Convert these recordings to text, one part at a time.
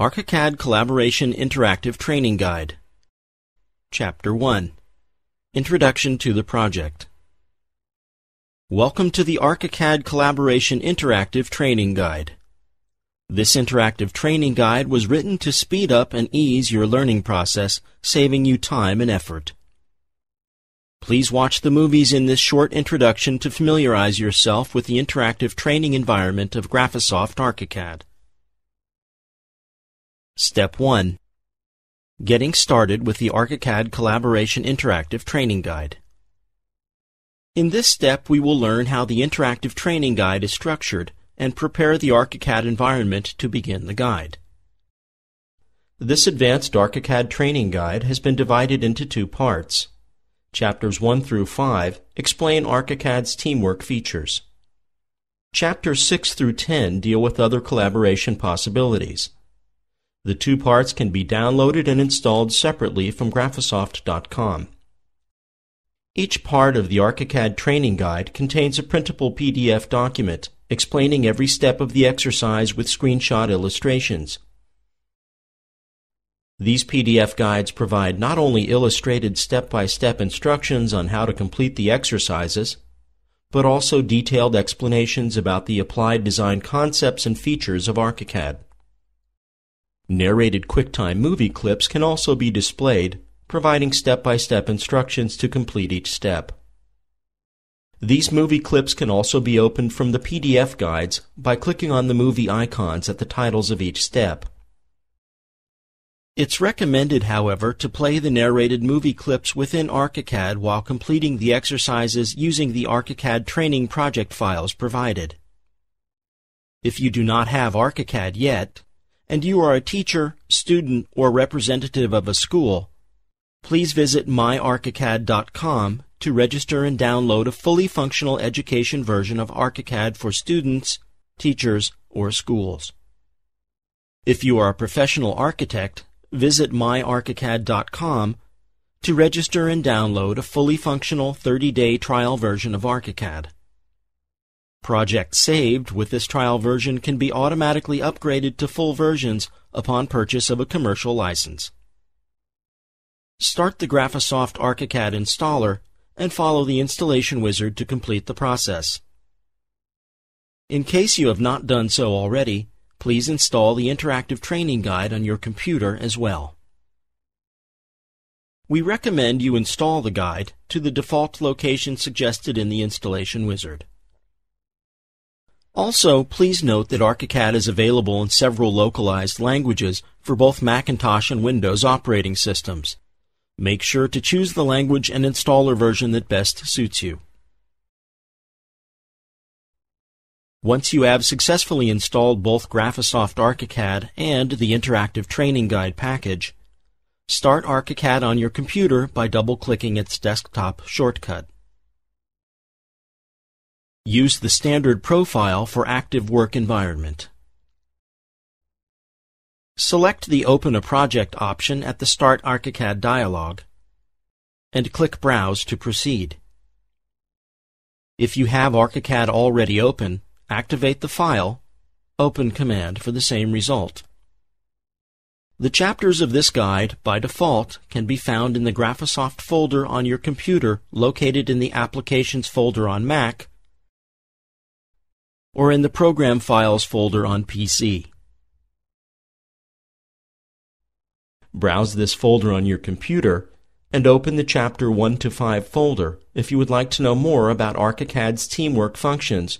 ArchiCAD Collaboration Interactive Training Guide Chapter 1 Introduction to the Project Welcome to the ArchiCAD Collaboration Interactive Training Guide. This interactive training guide was written to speed up and ease your learning process, saving you time and effort. Please watch the movies in this short introduction to familiarize yourself with the interactive training environment of Graphisoft ArchiCAD. Step 1 Getting started with the ArchiCAD Collaboration Interactive Training Guide. In this step, we will learn how the interactive training guide is structured and prepare the ArchiCAD environment to begin the guide. This advanced ArchiCAD training guide has been divided into two parts. Chapters 1 through 5 explain ArchiCAD's teamwork features. Chapters 6 through 10 deal with other collaboration possibilities. The two parts can be downloaded and installed separately from Graphisoft.com. Each part of the ArchiCAD training guide contains a printable PDF document explaining every step of the exercise with screenshot illustrations. These PDF guides provide not only illustrated step-by-step instructions on how to complete the exercises, but also detailed explanations about the applied design concepts and features of ArchiCAD. Narrated QuickTime movie clips can also be displayed, providing step-by-step instructions to complete each step. These movie clips can also be opened from the PDF guides by clicking on the movie icons at the titles of each step. It's recommended, however, to play the narrated movie clips within ArchiCAD while completing the exercises using the ArchiCAD training project files provided. If you do not have ArchiCAD yet, and you are a teacher, student, or representative of a school, please visit myarchicad.com to register and download a fully functional education version of ArchiCAD for students, teachers, or schools. If you are a professional architect, visit myarchicad.com to register and download a fully functional 30-day trial version of ArchiCAD. Projects saved with this trial version can be automatically upgraded to full versions upon purchase of a commercial license. Start the Graphisoft ArchiCAD installer and follow the installation wizard to complete the process. In case you have not done so already, please install the interactive training guide on your computer as well. We recommend you install the guide to the default location suggested in the installation wizard. Also, please note that ArchiCAD is available in several localized languages for both Macintosh and Windows operating systems. Make sure to choose the language and installer version that best suits you. Once you have successfully installed both Graphisoft ArchiCAD and the Interactive Training Guide package, start ArchiCAD on your computer by double-clicking its desktop shortcut. Use the standard profile for active work environment. Select the Open a Project option at the Start ArchiCAD dialog and click Browse to proceed. If you have ArchiCAD already open, activate the File, Open command for the same result. The chapters of this guide, by default, can be found in the Graphisoft folder on your computer located in the Applications folder on Mac or in the Program Files folder on PC. Browse this folder on your computer and open the Chapter 1 to 5 folder if you would like to know more about ArchiCAD's teamwork functions,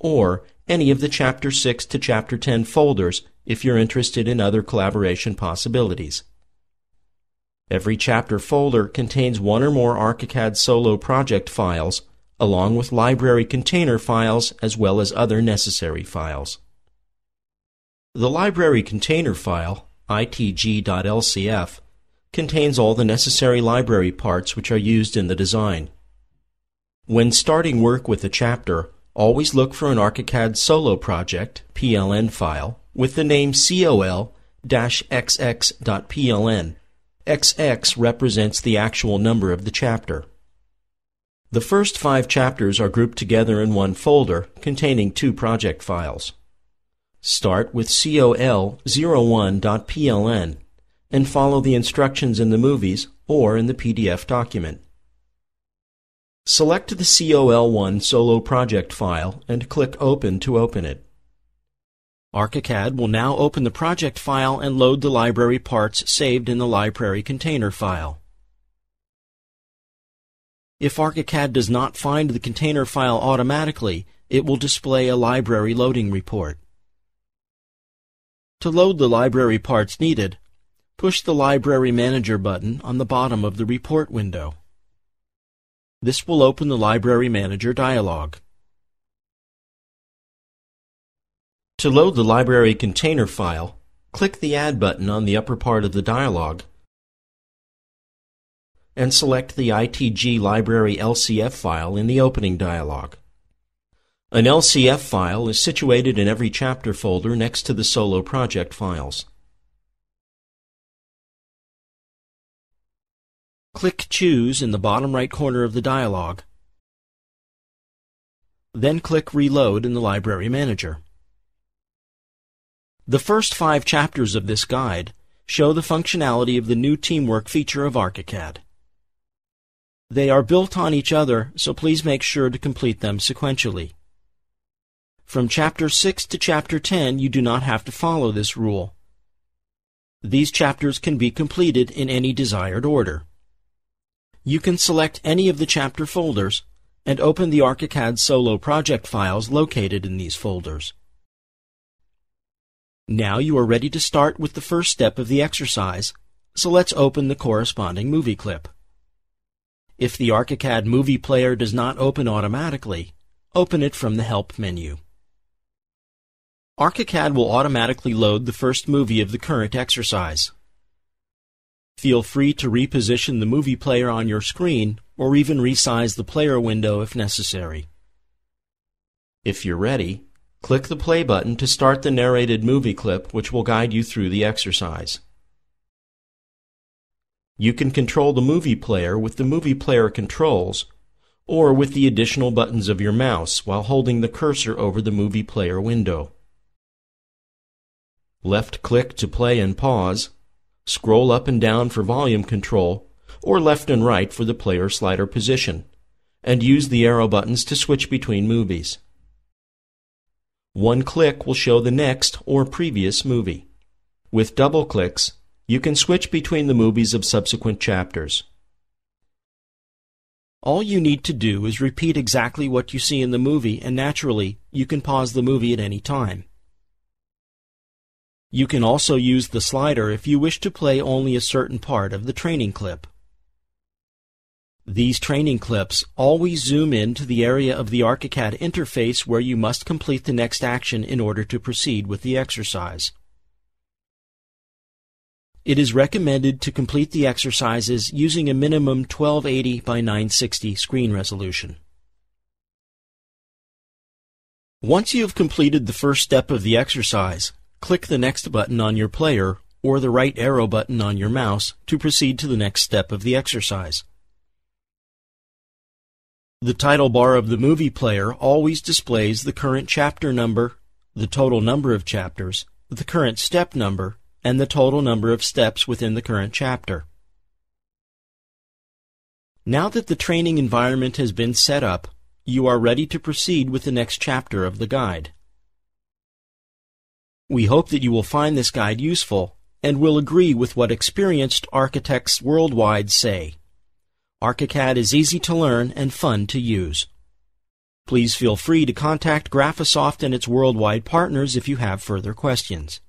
or any of the Chapter 6 to Chapter 10 folders if you're interested in other collaboration possibilities. Every chapter folder contains one or more ArchiCAD solo project files along with library container files as well as other necessary files. The library container file, itg.lcf, contains all the necessary library parts which are used in the design. When starting work with a chapter, always look for an ArchiCAD solo project, PLN file, with the name col-xx.pln. XX represents the actual number of the chapter. The first five chapters are grouped together in one folder containing two project files. Start with col01.pln and follow the instructions in the movies or in the PDF document. Select the COL1 solo project file and click Open to open it. ArchiCAD will now open the project file and load the library parts saved in the library container file. If ArchiCAD does not find the container file automatically, it will display a library loading report. To load the library parts needed, push the Library Manager button on the bottom of the report window. This will open the Library Manager dialog. To load the library container file, click the Add button on the upper part of the dialog and select the ITG Library LCF file in the opening dialog. An LCF file is situated in every chapter folder next to the solo project files. Click Choose in the bottom right corner of the dialog. Then click Reload in the Library Manager. The first five chapters of this guide show the functionality of the new Teamwork feature of ArchiCAD. They are built on each other, so please make sure to complete them sequentially. From Chapter 6 to Chapter 10, you do not have to follow this rule. These chapters can be completed in any desired order. You can select any of the chapter folders and open the ArchiCAD Solo project files located in these folders. Now you are ready to start with the first step of the exercise, so let's open the corresponding movie clip. If the ArchiCAD movie player does not open automatically, open it from the Help menu. ArchiCAD will automatically load the first movie of the current exercise. Feel free to reposition the movie player on your screen or even resize the player window if necessary. If you're ready, Click the play button to start the narrated movie clip which will guide you through the exercise. You can control the movie player with the movie player controls or with the additional buttons of your mouse while holding the cursor over the movie player window. Left click to play and pause, scroll up and down for volume control, or left and right for the player slider position, and use the arrow buttons to switch between movies. One click will show the next or previous movie. With double clicks, you can switch between the movies of subsequent chapters. All you need to do is repeat exactly what you see in the movie and naturally, you can pause the movie at any time. You can also use the slider if you wish to play only a certain part of the training clip. These training clips always zoom in to the area of the ArchiCAD interface where you must complete the next action in order to proceed with the exercise. It is recommended to complete the exercises using a minimum 1280 by 960 screen resolution. Once you have completed the first step of the exercise, click the Next button on your player or the right arrow button on your mouse to proceed to the next step of the exercise. The title bar of the movie player always displays the current chapter number, the total number of chapters, the current step number, and the total number of steps within the current chapter. Now that the training environment has been set up, you are ready to proceed with the next chapter of the guide. We hope that you will find this guide useful and will agree with what experienced architects worldwide say. ArchiCAD is easy to learn and fun to use. Please feel free to contact Graphisoft and its worldwide partners if you have further questions.